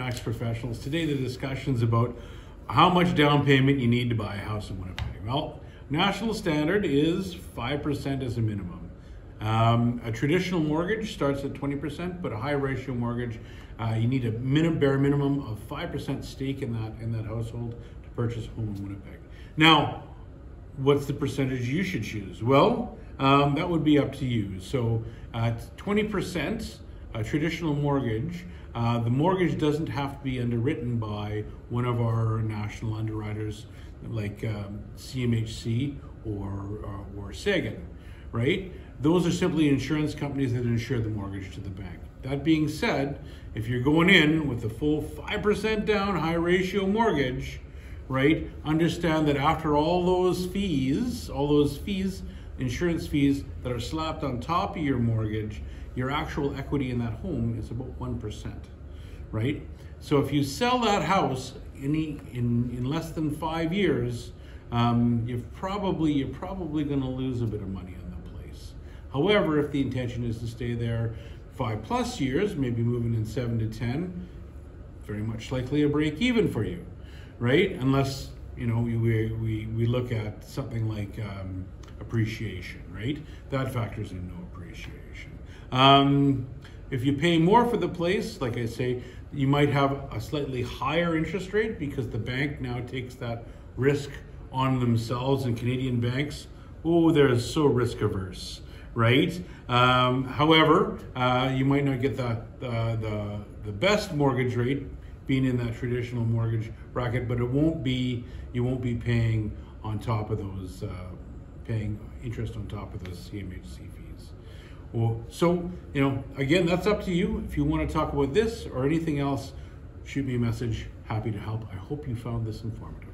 Remax Professionals. Today the discussion is about how much down payment you need to buy a house in Winnipeg. Well, national standard is 5% as a minimum. Um, a traditional mortgage starts at 20%, but a high ratio mortgage, uh, you need a minimum, bare minimum of 5% stake in that, in that household to purchase a home in Winnipeg. Now, what's the percentage you should choose? Well, um, that would be up to you. So, uh, 20% a traditional mortgage, uh, the mortgage doesn't have to be underwritten by one of our national underwriters like um, CMHC or, or, or Sagen, right? Those are simply insurance companies that insure the mortgage to the bank. That being said, if you're going in with a full 5% down high ratio mortgage, right, understand that after all those fees, all those fees, insurance fees that are slapped on top of your mortgage, your actual equity in that home is about 1%, right? So if you sell that house in, in, in less than five years, um, you're probably, you're probably gonna lose a bit of money on the place. However, if the intention is to stay there five plus years, maybe moving in seven to 10, very much likely a break even for you, right? Unless, you know, we, we, we look at something like um, appreciation, right? That factors in no appreciation. Um, if you pay more for the place, like I say, you might have a slightly higher interest rate because the bank now takes that risk on themselves and Canadian banks, oh, they're so risk averse, right? Um, however, uh, you might not get the, the, the, the best mortgage rate being in that traditional mortgage bracket, but it won't be, you won't be paying on top of those, uh, paying interest on top of those CMHC fees. Well, so, you know, again, that's up to you. If you want to talk about this or anything else, shoot me a message. Happy to help. I hope you found this informative.